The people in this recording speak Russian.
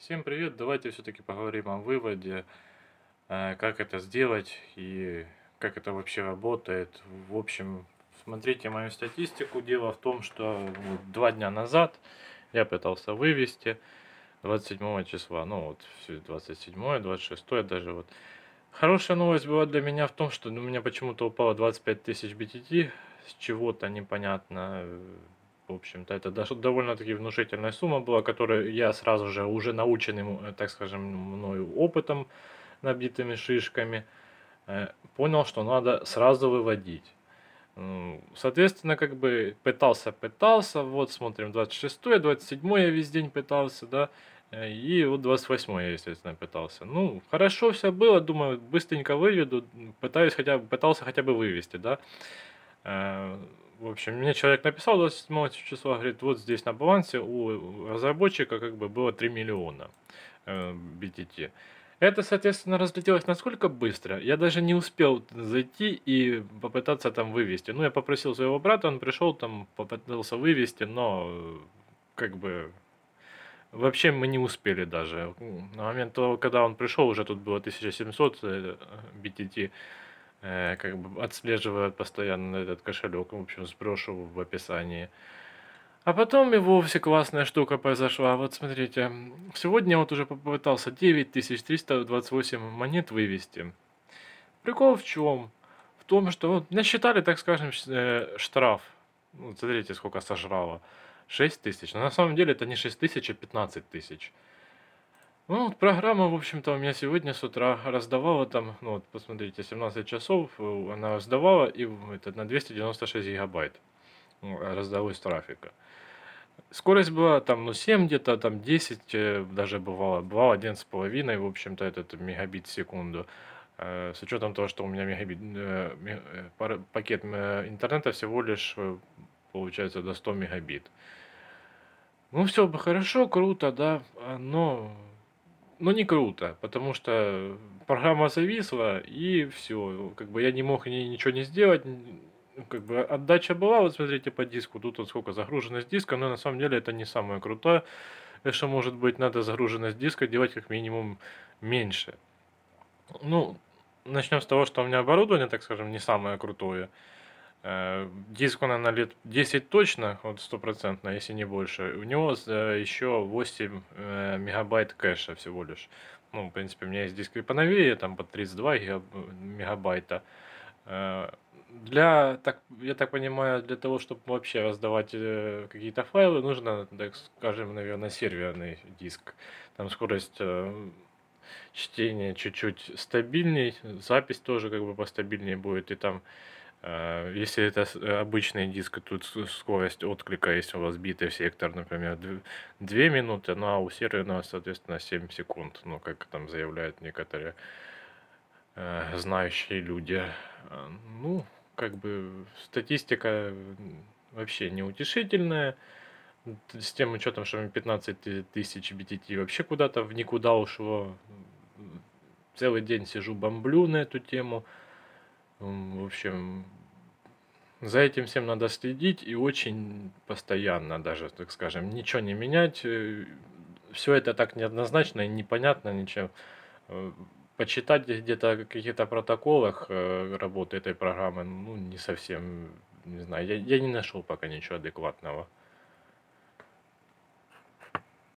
Всем привет! Давайте все-таки поговорим о выводе, э, как это сделать и как это вообще работает. В общем, смотрите мою статистику. Дело в том, что два дня назад я пытался вывести 27 числа, ну вот 27, 26 даже вот. Хорошая новость была для меня в том, что у меня почему-то упало 25 тысяч BTT с чего-то непонятно в общем-то, это довольно-таки внушительная сумма была, которую я сразу же, уже наученным, э, так скажем, мною опытом, набитыми шишками, э, понял, что надо сразу выводить. Соответственно, как бы пытался, пытался, вот смотрим, 26 27 я весь день пытался, да, э, и вот 28 я, естественно, пытался. Ну, хорошо все было, думаю, быстренько выведу, пытаюсь хотя бы, пытался хотя бы вывести, да. В общем, мне человек написал 27 числа, говорит, вот здесь на балансе у разработчика как бы было 3 миллиона э, BTT. Это, соответственно, разлетелось насколько быстро. Я даже не успел зайти и попытаться там вывести. Ну, я попросил своего брата, он пришел там, попытался вывести, но как бы вообще мы не успели даже. На момент того, когда он пришел, уже тут было 1700 BTT. Э, как бы отслеживают постоянно этот кошелек, в общем, сброшу в описании. А потом и вовсе классная штука произошла. Вот смотрите, сегодня вот уже попытался 9328 монет вывести. Прикол в чем? В том, что вот насчитали, так скажем, э, штраф. Ну, смотрите, сколько сожрало. 6 тысяч. Но на самом деле это не 6 тысяч, а 15 тысяч. Ну, вот программа, в общем-то, у меня сегодня с утра раздавала там, ну вот, посмотрите, 17 часов э, она раздавала и это на 296 гигабайт ну, раздалось трафика. Скорость была там, ну, 7 где-то, там 10 э, даже бывало, бывало 11,5, в общем-то, этот мегабит в секунду. Э, с учетом того, что у меня мегабит, пакет интернета всего лишь получается до 100 мегабит. Ну, все бы хорошо, круто, да, но ну, не круто, потому что программа зависла, и все. Как бы я не мог ни, ничего не сделать. Как бы отдача была, вот смотрите по диску, тут вот сколько загруженность диска, но на самом деле это не самое крутое, что может быть, надо загруженность диска делать как минимум меньше. Ну, начнем с того, что у меня оборудование, так скажем, не самое крутое. Э, диск он на лет 10 точно, вот стопроцентно, если не больше. У него э, еще 8 э, мегабайт кэша всего лишь. Ну, в принципе, у меня есть диски поновее, там по 32 мегабайта. Для, так, я так понимаю, для того, чтобы вообще раздавать какие-то файлы, нужно, так скажем, наверное, серверный диск. Там скорость чтения чуть-чуть стабильней, запись тоже как бы постабильнее будет, и там а, если это э, обычный диск, тут скорость отклика, если у вас битый сектор, например, 2 минуты, ну а у серверного, соответственно, 7 секунд, ну как там заявляют некоторые э, знающие люди. Ну, как бы статистика вообще неутешительная. С тем учетом, что 15 тысяч BTT вообще куда-то в никуда ушло. Целый день сижу, бомблю на эту тему. В общем, за этим всем надо следить и очень постоянно даже, так скажем, ничего не менять. Э, Все это так неоднозначно и непонятно ничего. Э, почитать где-то о каких-то протоколах э, работы этой программы, ну, не совсем, не знаю, я, я не нашел пока ничего адекватного.